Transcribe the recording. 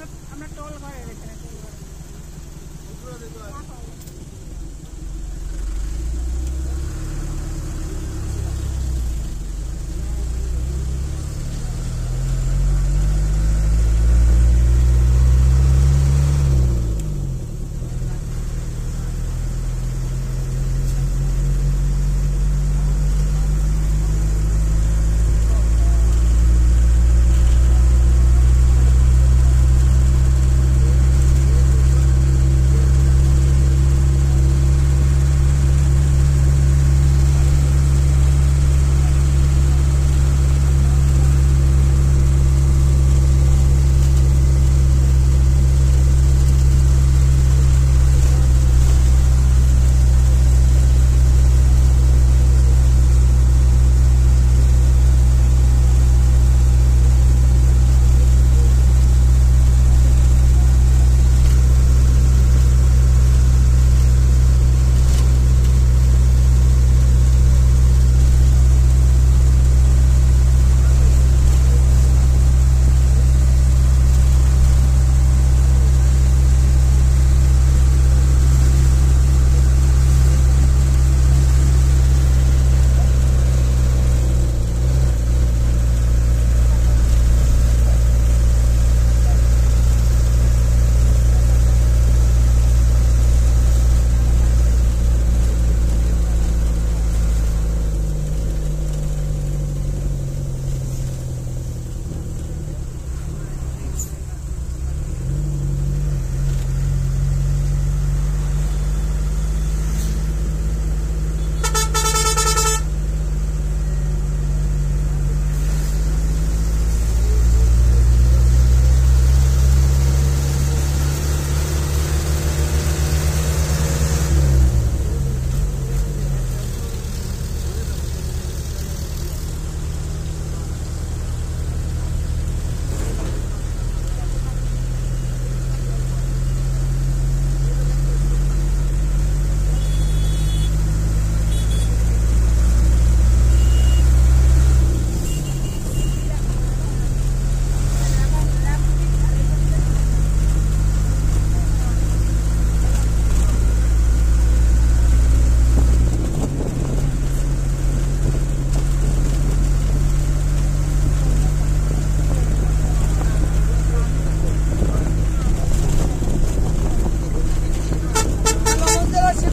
আমরা আমরা টোল ঘরে রেখে টোল ঘরে